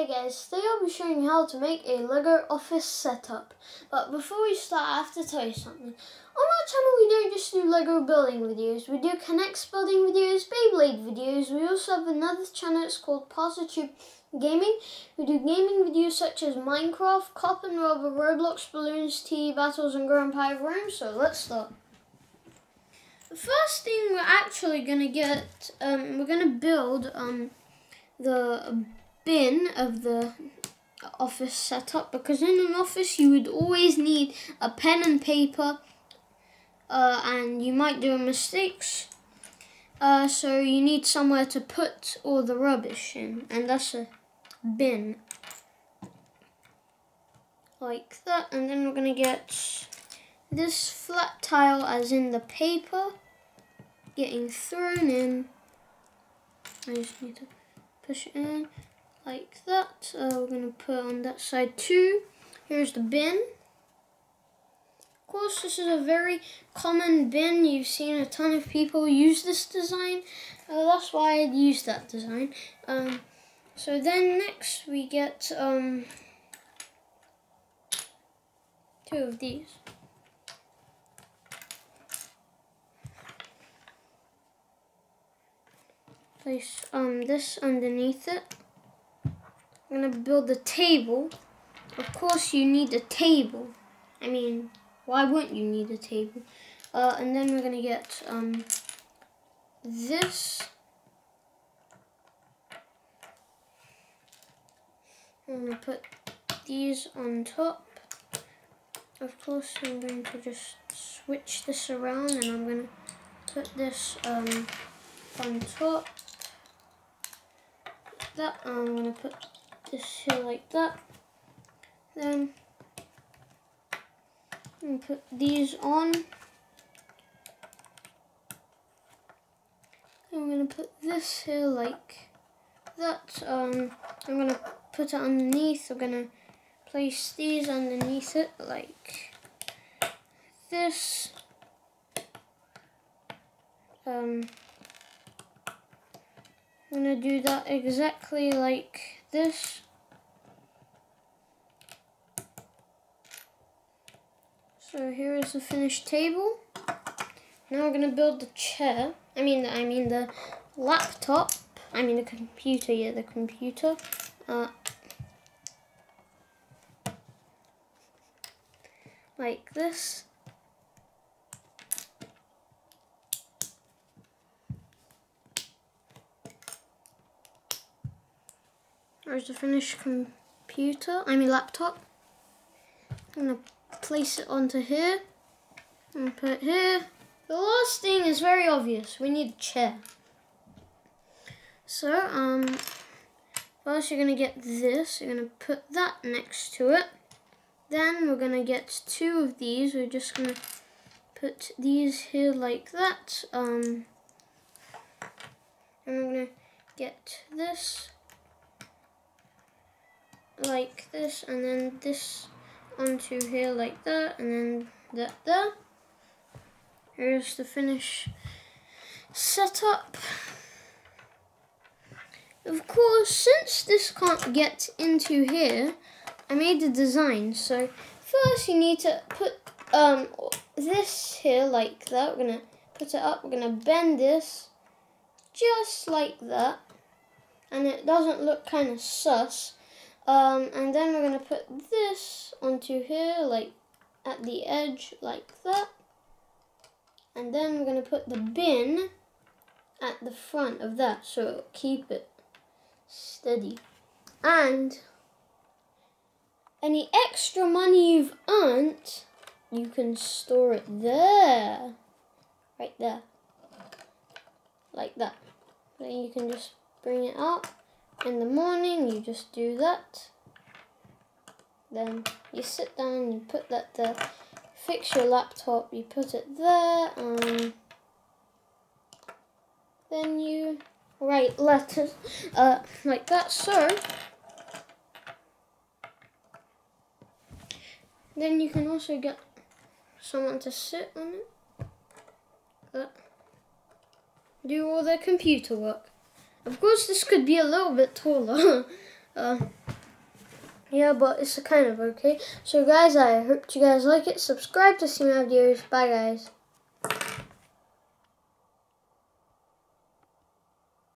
Hey guys, today I'll be showing you how to make a LEGO office setup. But before we start, I have to tell you something. On our channel, we don't just do LEGO building videos. We do K'NEX building videos, Beyblade videos. We also have another channel, it's called Parsatube Gaming. We do gaming videos such as Minecraft, Cop and Robber, Roblox, Bloons TD Battles, and Grand Pirate Rome. So let's start. The first thing we're actually going to get, um, we're going to build um, the bin of the office setup because in an office you would always need a pen and paper uh, and you might do mistakes. Uh, so you need somewhere to put all the rubbish in and that's a bin. Like that and then we're to get this flat tile as in the paper getting thrown in. I just need to push it in like that. Uh, we're going to put on that side too. Here's the bin. Of course, this is a very common bin. You've seen a ton of people use this design. Uh, that's why I used that design. Um, so then next we get um, two of these. Place um, this underneath it. I'm going to build a table. Of course you need a table. I mean, why wouldn't you need a table? Uh, and then we're going to get um, this. I'm going to put these on top. Of course, I'm going to just switch this around and I'm going to put this um, on top. That I'm going to put this here like that. Then and put these on. I'm gonna put this here like that. Um, I'm gonna put it underneath. I'm gonna place these underneath it like this. Um, I'm gonna do that exactly like this. So here is the finished table. Now we're gonna build the chair. I mean, I mean the laptop. I mean the computer. Yeah, the computer. Uh, like this. There's the finished computer, I mean laptop. I'm gonna place it onto here. And put it here. The last thing is very obvious. We need a chair. So, um, first you're gonna get this. You're gonna put that next to it. Then we're gonna get two of these. We're just gonna put these here like that. Um, and we're gonna get this like this and then this onto here like that and then that there. Here's the finish setup. Of course, since this can't get into here, I made the design. So first you need to put um, this here like that. We're going to put it up. We're going to bend this just like that. And it doesn't look kind of sus. Um, and then we're going to put this onto here, like at the edge, like that. And then we're going to put the bin at the front of that, so keep it steady. And any extra money you've earned, you can store it there. Right there. Like that. Then you can just bring it up in the morning you just do that. Then you sit down you put that there. Fix your laptop you put it there and then you write letters uh, like that. So then you can also get someone to sit on it. That do all their computer work of course, this could be a little bit taller. uh, Yeah, but it's kind of okay. So guys, I hope you guys like it. Subscribe to see my videos. Bye guys.